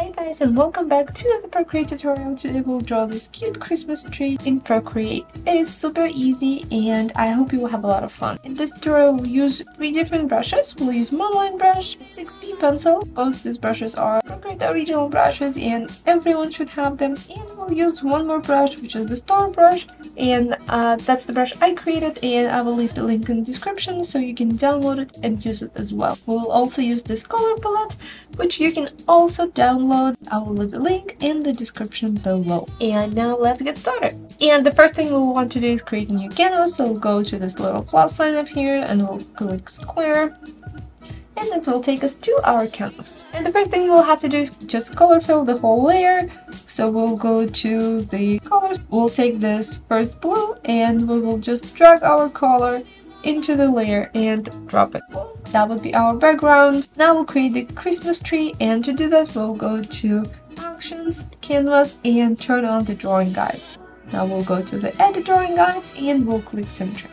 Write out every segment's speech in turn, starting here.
Hey guys and welcome back to the Procreate tutorial. Today we'll draw this cute Christmas tree in Procreate. It is super easy and I hope you will have a lot of fun. In this tutorial we'll use three different brushes. We'll use Monoline brush, 6B pencil. Both these brushes are Procreate original brushes and everyone should have them. And we'll use one more brush which is the star brush and uh, that's the brush I created and I will leave the link in the description so you can download it and use it as well. We'll also use this color palette which you can also download I will leave the link in the description below. And now let's get started. And the first thing we'll want to do is create a new canvas. So we'll go to this little plus sign up here and we'll click square and it will take us to our canvas. And the first thing we'll have to do is just color fill the whole layer. So we'll go to the colors. We'll take this first blue and we will just drag our color into the layer and drop it. That would be our background. Now we'll create the Christmas tree and to do that we'll go to Actions, Canvas and turn on the drawing guides. Now we'll go to the Edit Drawing Guides and we'll click Symmetry.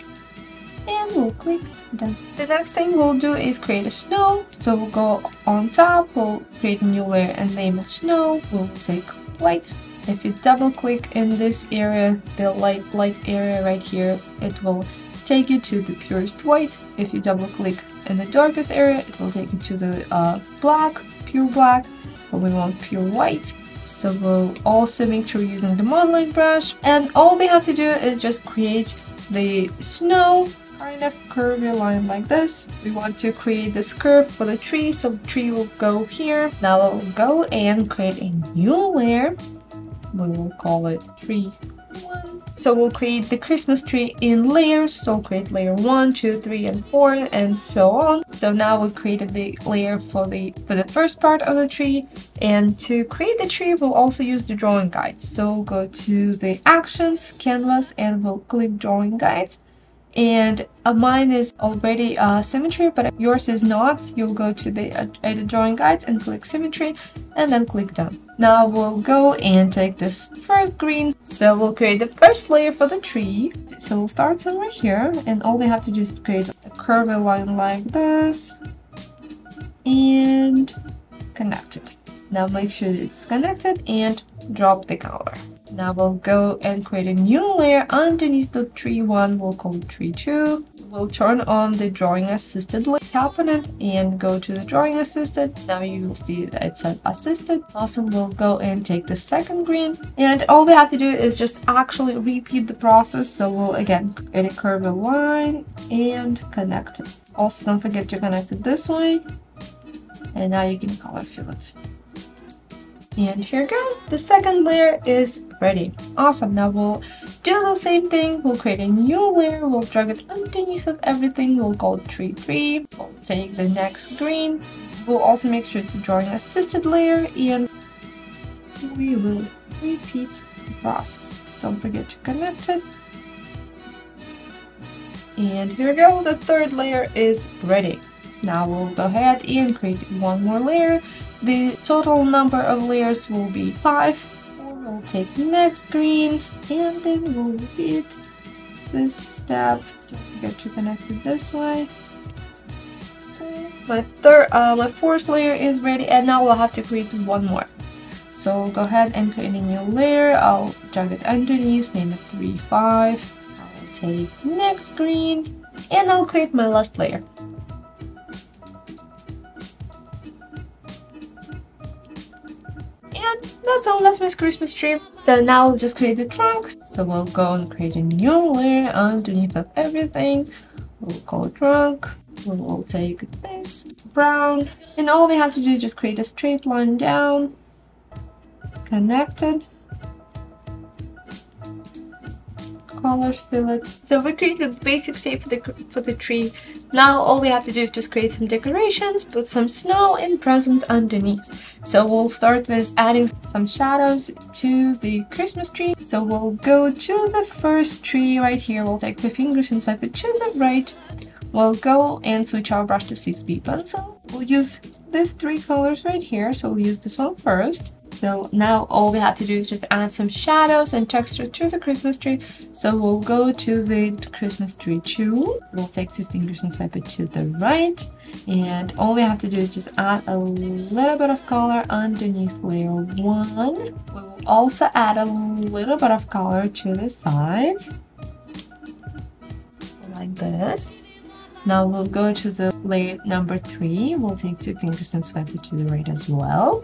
And we'll click Done. The next thing we'll do is create a snow. So we'll go on top, we'll create a new layer and name it Snow. We'll take white. If you double click in this area, the light light area right here, it will take you to the purest white. If you double click in the darkest area, it will take you to the uh, black, pure black, but we want pure white. So we'll also make sure using the monoline brush. And all we have to do is just create the snow kind of curvy line like this. We want to create this curve for the tree, so the tree will go here. Now we'll go and create a new layer. We will call it tree one. So we'll create the Christmas tree in layers. So we'll create layer one, two, three, and four, and so on. So now we created the layer for the for the first part of the tree. And to create the tree, we'll also use the drawing guides. So we'll go to the actions, canvas, and we'll click drawing guides and uh, mine is already uh, symmetry but yours is not. You'll go to the uh, edit drawing guides and click symmetry and then click done. Now we'll go and take this first green. So we'll create the first layer for the tree. So we'll start somewhere here and all we have to do is create a curvy line like this and connect it. Now make sure it's connected and drop the color now we'll go and create a new layer underneath the tree one. We'll call it tree two. We'll turn on the drawing assisted tap on it and go to the drawing assisted. Now you will see that it said assisted. Awesome, we'll go and take the second green. And all we have to do is just actually repeat the process. So we'll again create a curved line and connect it. Also don't forget to connect it this way. And now you can color fill it. And here we go. The second layer is ready. Awesome. Now we'll do the same thing. We'll create a new layer. We'll drag it underneath of everything. We'll call it tree 3. We'll take the next green. We'll also make sure to draw an assisted layer and we will repeat the process. Don't forget to connect it. And here we go. The third layer is ready. Now we'll go ahead and create one more layer. The total number of layers will be 5. Take next green and then we'll repeat this step. Don't forget to connect it this way. My third, uh, my fourth layer is ready and now we'll have to create one more. So go ahead and create a new layer. I'll drag it underneath, name it 3, 5. I'll take next green and I'll create my last layer. That's all, that's my Christmas tree. So now we'll just create the trunk. So we'll go and create a new layer underneath of everything. We'll call trunk. We'll take this brown. And all we have to do is just create a straight line down, connected. So we created the basic shape for the, for the tree. Now all we have to do is just create some decorations, put some snow and presents underneath. So we'll start with adding some shadows to the Christmas tree. So we'll go to the first tree right here. We'll take two fingers and swipe it to the right. We'll go and switch our brush to 6B pencil. We'll use these three colors right here. So we'll use this one first. So now all we have to do is just add some shadows and texture to the Christmas tree. So we'll go to the Christmas tree tool. We'll take two fingers and swipe it to the right. And all we have to do is just add a little bit of color underneath layer one. We will also add a little bit of color to the sides. Like this. Now we'll go to the layer number three. We'll take two fingers and swipe it to the right as well.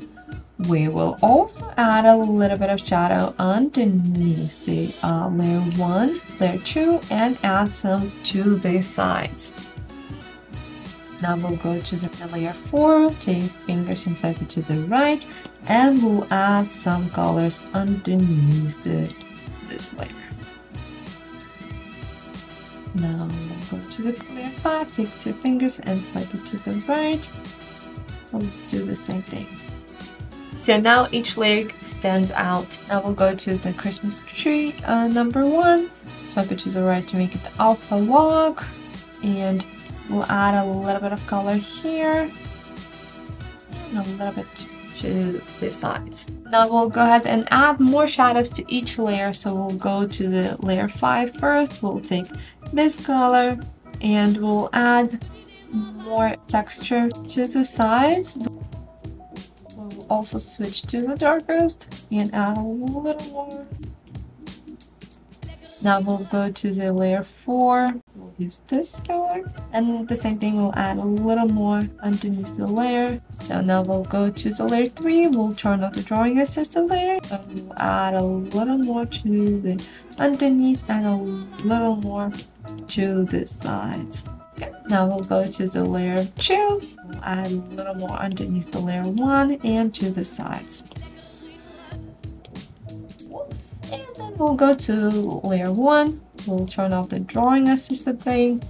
We will also add a little bit of shadow underneath the uh, layer one, layer two, and add some to the sides. Now we'll go to the layer four, take fingers and swipe it to the right, and we'll add some colors underneath the, this layer. Now we'll go to the layer 5, take two fingers and swipe it to the right. We'll do the same thing. So now each leg stands out. Now we'll go to the Christmas tree uh, number 1, swipe it to the right to make it the alpha lock, and we'll add a little bit of color here, and a little bit to the sides. Now we'll go ahead and add more shadows to each layer. So we'll go to the layer 5 first. We'll take this color and we'll add more texture to the sides. We'll also switch to the darkest and add a little more. Now we'll go to the layer 4 we'll use this color and the same thing we'll add a little more underneath the layer. So now we'll go to the layer 3 we'll turn off the drawing assistant layer. And we'll add a little more to the underneath and a little more to the sides. Okay. Now we'll go to the layer 2 we'll add a little more underneath the layer 1 and to the sides and then we'll go to layer 1 We'll turn off the drawing assisted thing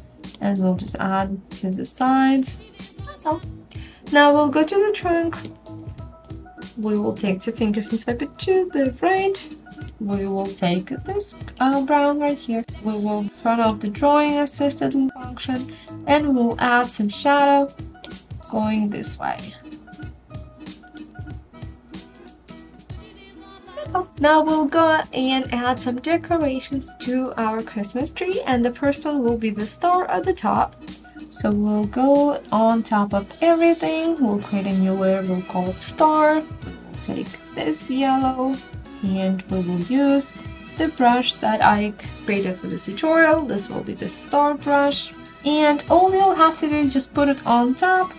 and we'll just add to the sides. That's all. Now we'll go to the trunk. We will take two fingers and swipe it to the right. We will take this uh, brown right here. We will turn off the drawing assisted function and we'll add some shadow going this way. Now we'll go and add some decorations to our Christmas tree and the first one will be the star at the top. So we'll go on top of everything, we'll create a new layer, we'll call it star. We'll take this yellow and we will use the brush that I created for this tutorial. This will be the star brush. And all we'll have to do is just put it on top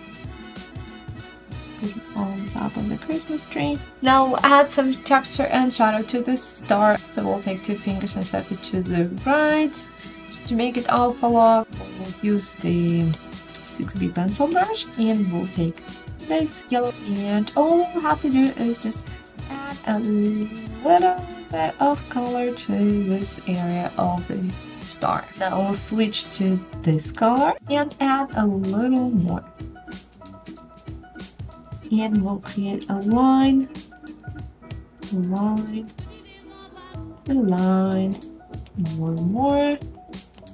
on top of the Christmas tree. Now we'll add some texture and shadow to the star. So we'll take two fingers and swipe it to the right. Just to make it alpha lock, we'll use the 6B pencil brush and we'll take this yellow and all we'll have to do is just add a little bit of color to this area of the star. Now we'll switch to this color and add a little more and we'll create a line, a line, a line, one more,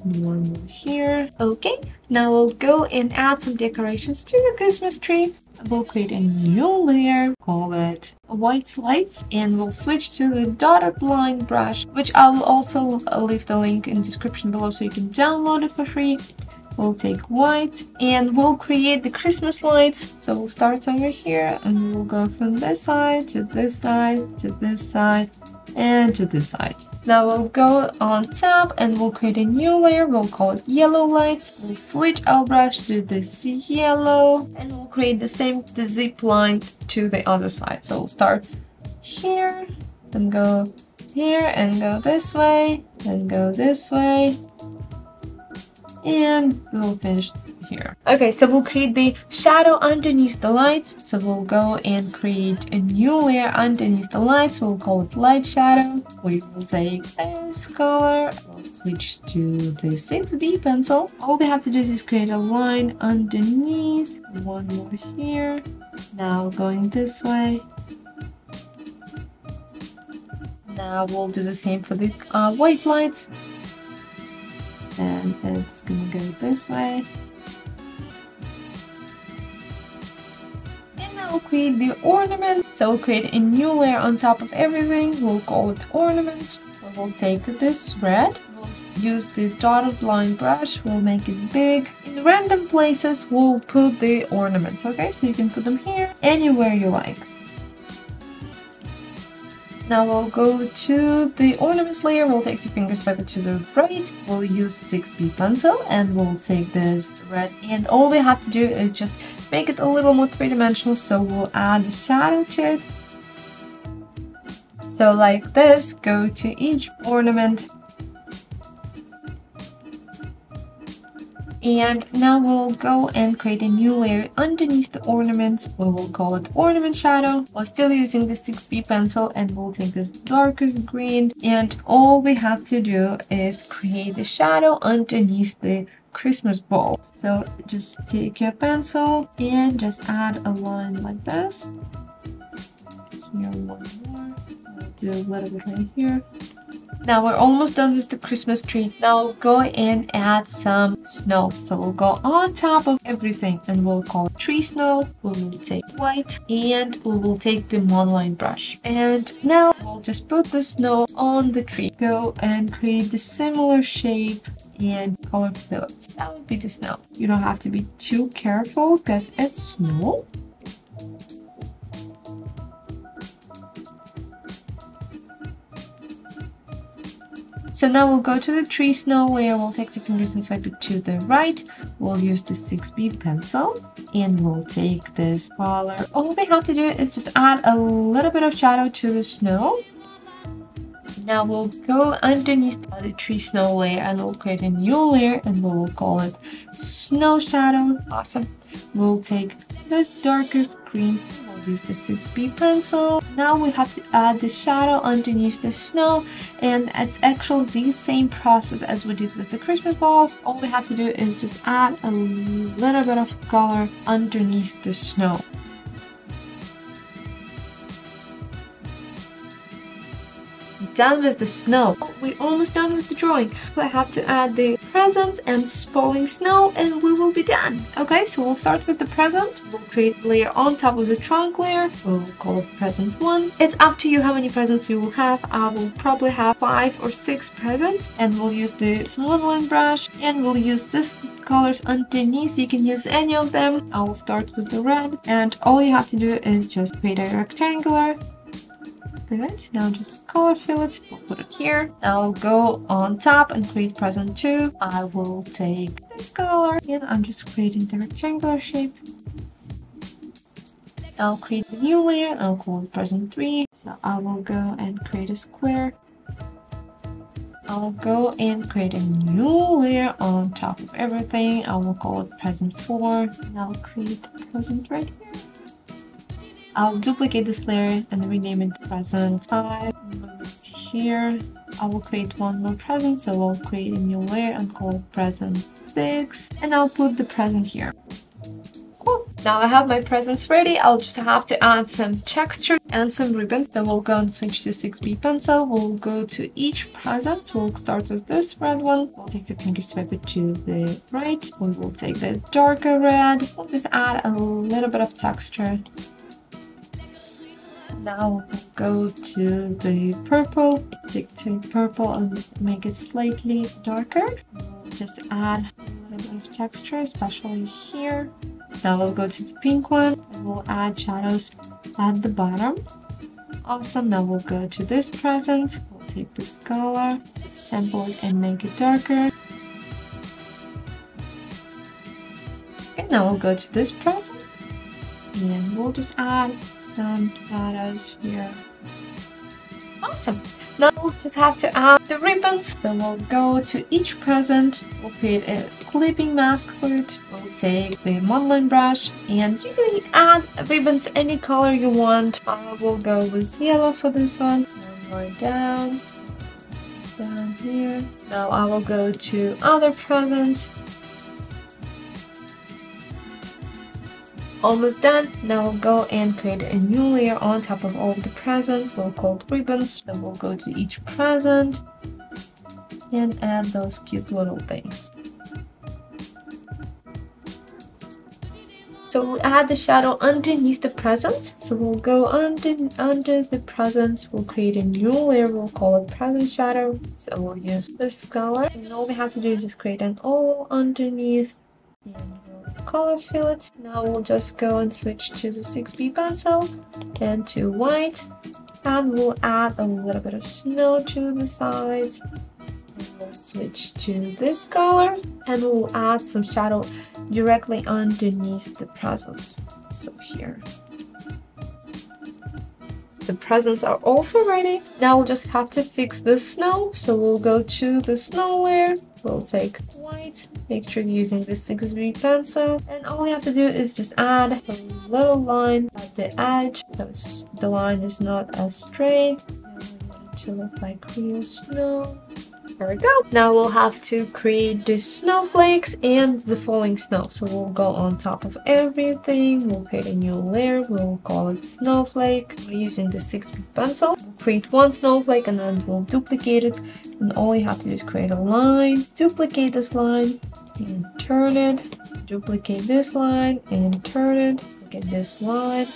one more here. Okay, now we'll go and add some decorations to the Christmas tree. We'll create a new layer, call it white lights, and we'll switch to the dotted line brush, which I will also leave the link in the description below so you can download it for free. We'll take white and we'll create the Christmas lights. So we'll start over here and we'll go from this side to this side to this side and to this side. Now we'll go on top and we'll create a new layer. We'll call it yellow lights. We'll switch our brush to this yellow and we'll create the same the zip line to the other side. So we'll start here and go here and go this way and go this way and we'll finish here. Okay, so we'll create the shadow underneath the lights. So we'll go and create a new layer underneath the lights. We'll call it light shadow. We will take this color. We'll switch to the 6B pencil. All we have to do is create a line underneath. One more here. Now going this way. Now we'll do the same for the uh, white lights and it's gonna go this way. And now create the ornament. So we'll create a new layer on top of everything. We'll call it ornaments. We'll take this red. We'll use the dotted line brush. We'll make it big. In random places, we'll put the ornaments, okay? So you can put them here, anywhere you like. Now we'll go to the ornaments layer, we'll take two fingers, it to the right, we'll use 6B pencil and we'll take this red. And all we have to do is just make it a little more three-dimensional. So we'll add a shadow to it. So like this, go to each ornament And now we'll go and create a new layer underneath the ornament. We will call it ornament shadow. We're still using the 6B pencil and we'll take this darkest green. And all we have to do is create a shadow underneath the Christmas ball. So just take your pencil and just add a line like this. Here one more. Do a little bit right here. Now we're almost done with the Christmas tree. Now we'll go and add some snow. So we'll go on top of everything and we'll call it tree snow. We will take white and we will take the monoline brush. And now we'll just put the snow on the tree. Go and create the similar shape and color fill. That would be the snow. You don't have to be too careful because it's snow. So now we'll go to the tree snow layer, we'll take the fingers and swipe it to the right. We'll use the 6B pencil and we'll take this color. All we have to do is just add a little bit of shadow to the snow. Now we'll go underneath the tree snow layer and we'll create a new layer and we'll call it snow shadow. Awesome. We'll take this darkest green use the 6B pencil. Now we have to add the shadow underneath the snow and it's actually the same process as we did with the Christmas balls. All we have to do is just add a little bit of color underneath the snow. Done with the snow. We're almost done with the drawing. I have to add the presents and falling snow and we will be done. Okay, so we'll start with the presents. We'll create a layer on top of the trunk layer. We'll call it present one. It's up to you how many presents you will have. I will probably have five or six presents and we'll use the monoline brush and we'll use this colors underneath you can use any of them i will start with the red and all you have to do is just create a rectangular Good. Now just color fill it. We'll put it here. I'll go on top and create present 2. I will take this color and I'm just creating the rectangular shape. I'll create a new layer I'll call it present 3. So I will go and create a square. I'll go and create a new layer on top of everything. I will call it present 4. And I'll create a present right here. I'll duplicate this layer and rename it present 5. Here, I will create one more present, so I'll create a new layer and call it present 6. And I'll put the present here. Cool. Now I have my presents ready. I'll just have to add some texture and some ribbons. Then we'll go and switch to 6B pencil. We'll go to each present. We'll start with this red one. We'll take the finger swipe to the right. We will take the darker red. We'll just add a little bit of texture now go to the purple, to purple and make it slightly darker. Just add a little bit of texture, especially here. Now we'll go to the pink one and we'll add shadows at the bottom. Awesome, now we'll go to this present. We'll take this color, sample it and make it darker. And now we'll go to this present and we'll just add some shadows here. Awesome. Now we'll just have to add the ribbons. So we'll go to each present. We'll create a clipping mask for it. We'll take the monoline brush and you can add ribbons any color you want. I will go with yellow for this one. One more down. Down here. Now I will go to other presents. Almost done. Now we'll go and create a new layer on top of all the presents. We'll call it ribbons. Then we'll go to each present and add those cute little things. So we'll add the shadow underneath the presents. So we'll go under, under the presents, we'll create a new layer, we'll call it present shadow. So we'll use this color. And all we have to do is just create an oval underneath and color fill it. Now we'll just go and switch to the 6B pencil and to white. And we'll add a little bit of snow to the sides we'll switch to this color and we'll add some shadow directly underneath the presents. So here. The presents are also ready. Now we'll just have to fix the snow. So we'll go to the snow layer. We'll take white, make sure you're using the 6B pencil. And all we have to do is just add a little line at the edge. So the line is not as straight. To look like real snow. There we go. Now we'll have to create the snowflakes and the falling snow. So we'll go on top of everything. We'll create a new layer. We'll call it snowflake. We're using the 6B pencil. We'll create one snowflake and then we'll duplicate it. And all you have to do is create a line, duplicate this line and turn it. Duplicate this line and turn it. Get this line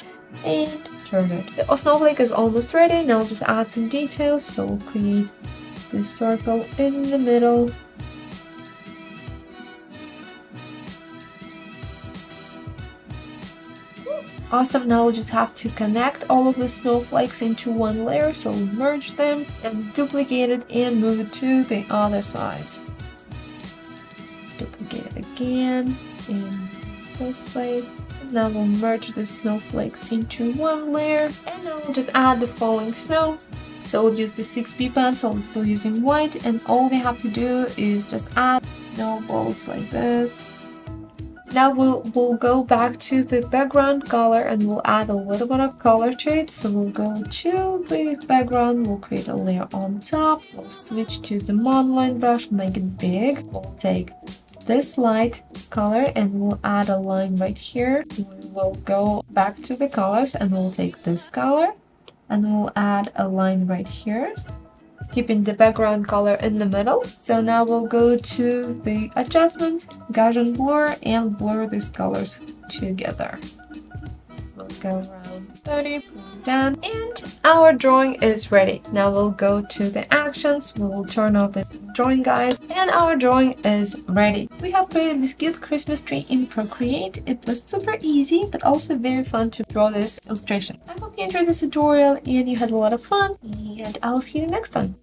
and turn it. The snowflake is almost ready. Now just add some details. So we'll create this circle in the middle Awesome, now we just have to connect all of the snowflakes into one layer, so we'll merge them and duplicate it and move it to the other side. Duplicate it again in this way. Now we'll merge the snowflakes into one layer and now we'll just add the falling snow so we'll use the 6B pencil, I'm still using white and all we have to do is just add snowballs like this. Now we'll, we'll go back to the background color and we'll add a little bit of color to it. So we'll go to the background, we'll create a layer on top, we'll switch to the monoline brush, make it big. We'll take this light color and we'll add a line right here. We will go back to the colors and we'll take this color and we'll add a line right here keeping the background color in the middle. So now we'll go to the adjustments, Gaussian blur, and blur these colors together. We'll go around 30, done, and our drawing is ready. Now we'll go to the actions, we will turn off the drawing guides, and our drawing is ready. We have created this cute Christmas tree in Procreate. It was super easy, but also very fun to draw this illustration. I hope you enjoyed this tutorial and you had a lot of fun, and I'll see you in the next one.